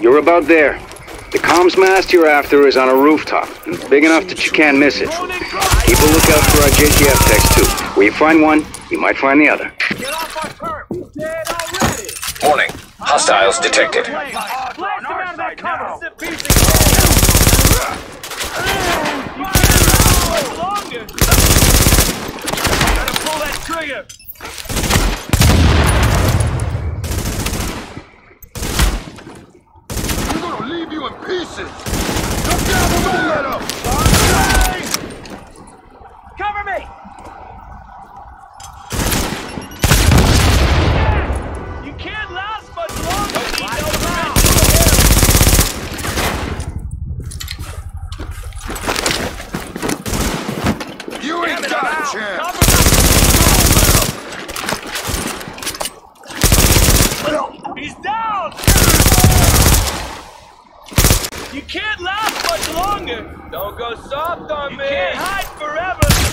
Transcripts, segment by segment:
You're about there. The comms mast you're after is on a rooftop, big enough that you can't miss it. Keep a lookout for our JTF techs too. Where you find one, you might find the other. Warning. Hostiles detected. He's down! You can't last much longer! Don't go soft on you me! You can't hide forever!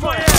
Crossfire!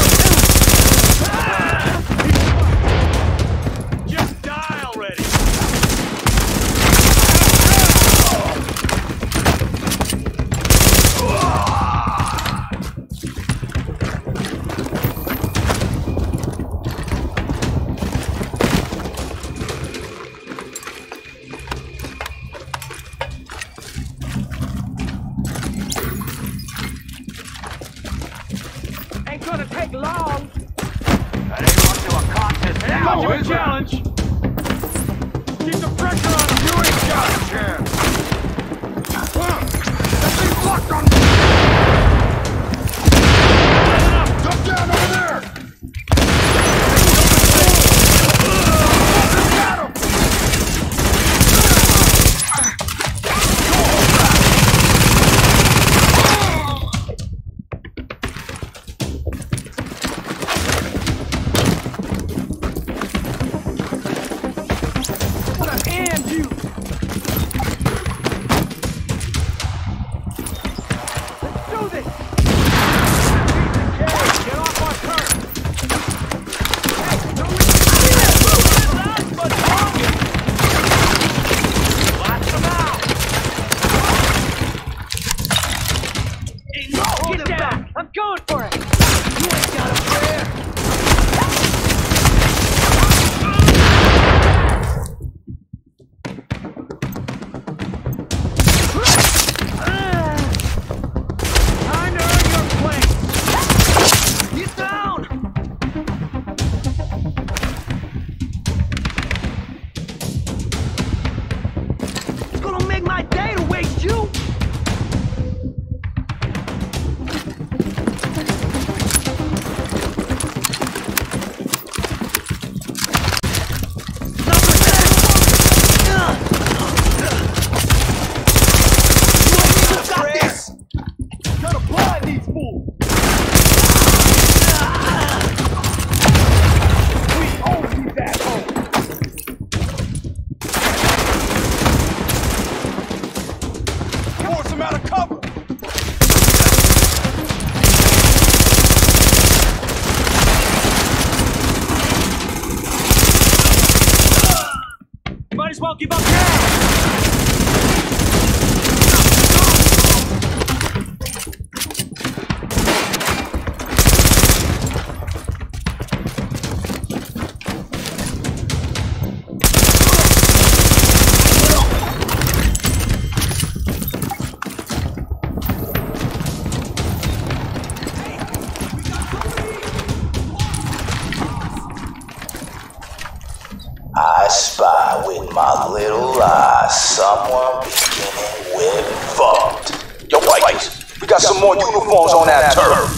Uniforms on that turf.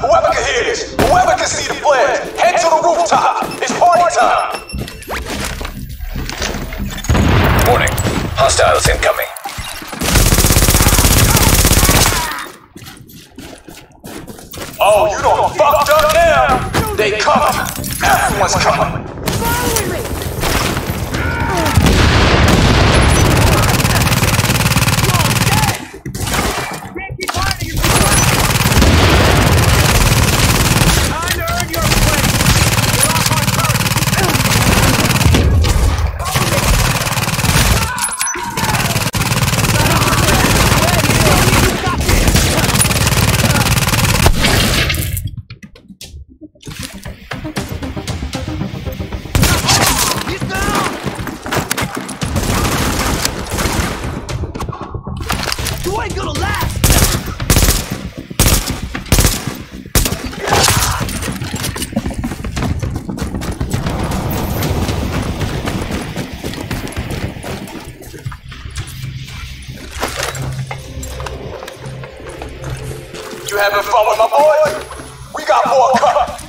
Whoever can hear this, whoever can see the flares, head to the rooftop. It's party time. Warning. Hostiles incoming. Oh, you don't fucked up now. They coming. Everyone's coming. You fun with my boys? We got more.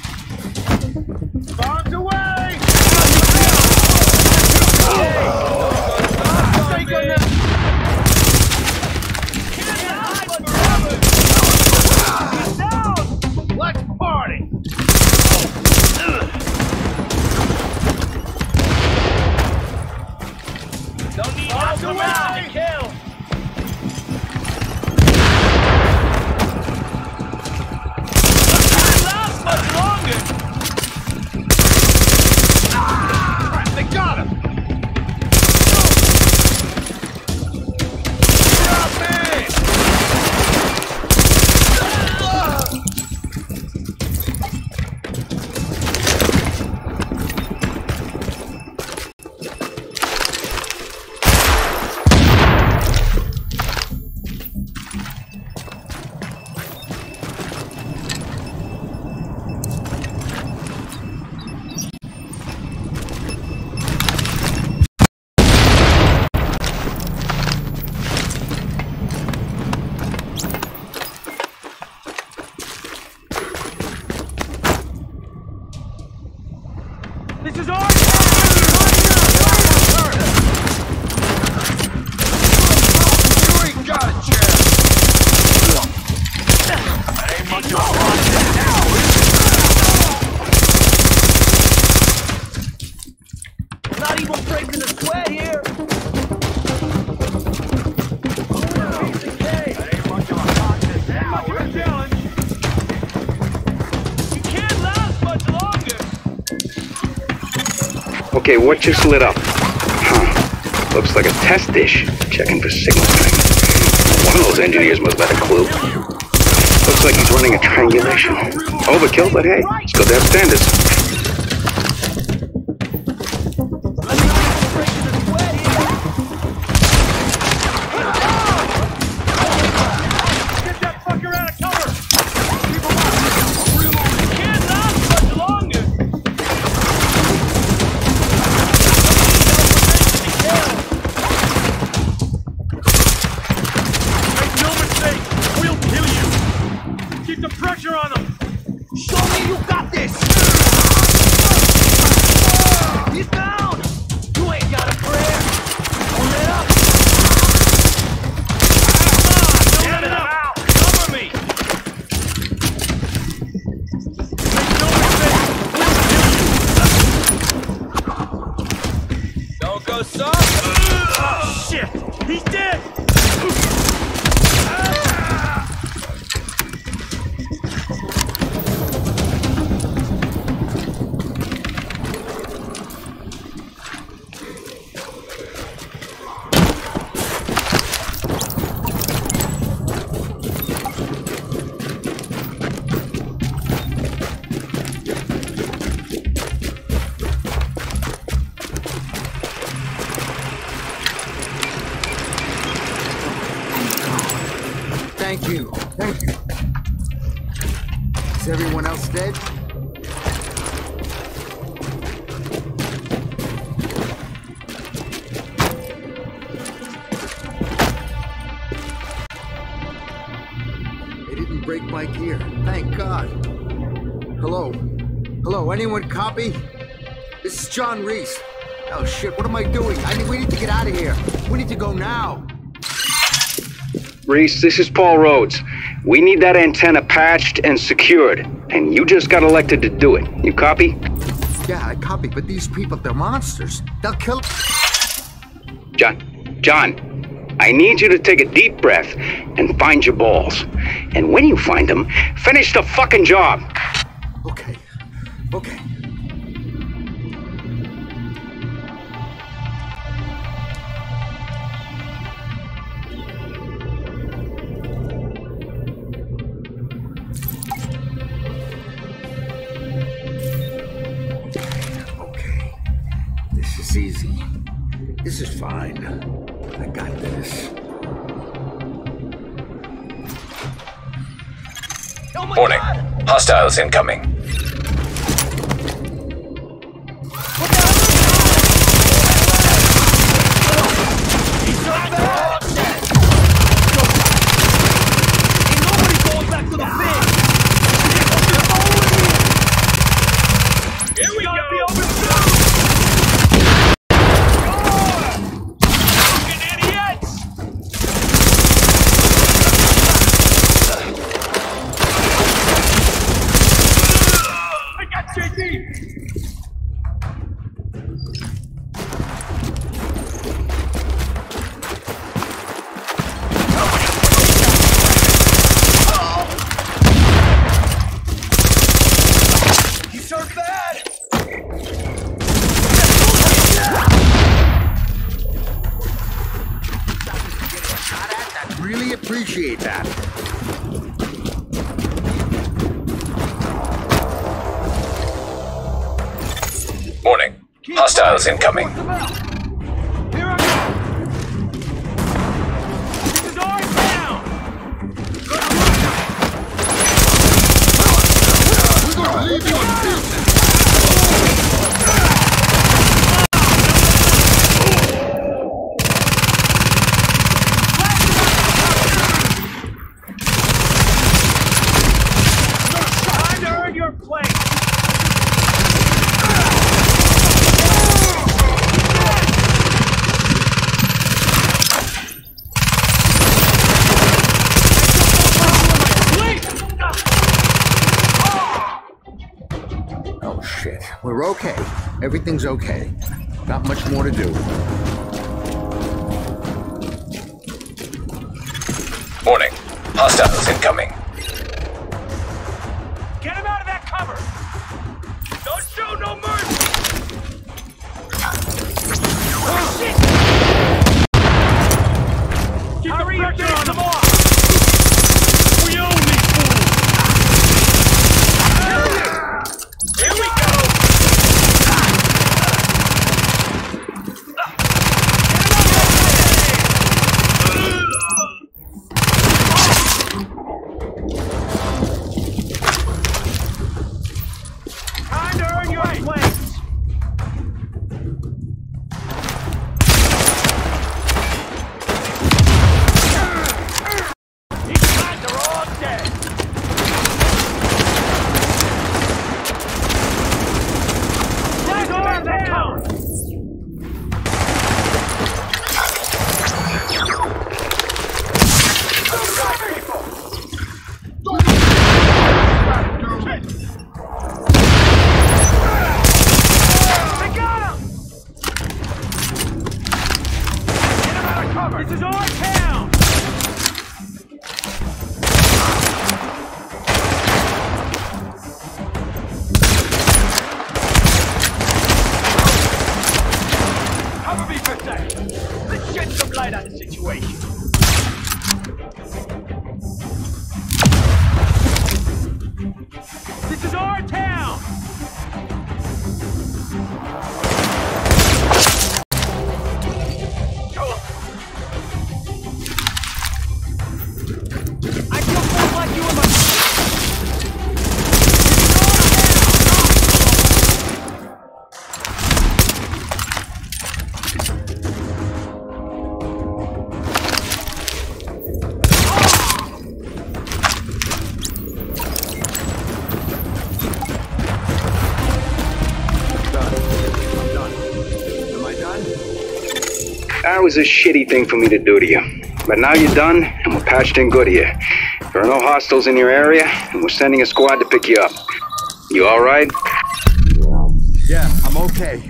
Okay, what just lit up? Huh. Looks like a test dish. Checking for signal strength. One of those engineers must have had a clue. Looks like he's running a triangulation. Overkill, but hey, still damn standards. The pressure on them! Show me you got Is everyone else dead? They didn't break my gear. Thank God. Hello? Hello, anyone copy? This is John Reese. Oh shit, what am I doing? I need, we need to get out of here. We need to go now. Reese, this is Paul Rhodes. We need that antenna patched and secured, and you just got elected to do it. You copy? Yeah, I copy, but these people, they're monsters. They'll kill. John, John, I need you to take a deep breath and find your balls. And when you find them, finish the fucking job. Okay. Okay. Okay. Is easy. This is fine. I got this. Warning. Hostiles incoming. Here we go! Fucking idiots! I got JD! He's hurt bad! Really appreciate that. Warning. Hostiles incoming. Here I go! This is our town! Time to earn your place! Oh shit. We're okay. Everything's okay. Not much more to do. Warning. Hostiles incoming. contact. Let's shed some light on the situation. That was a shitty thing for me to do to you. But now you're done, and we're patched in good here. There are no hostiles in your area, and we're sending a squad to pick you up. You alright? Yeah, I'm okay.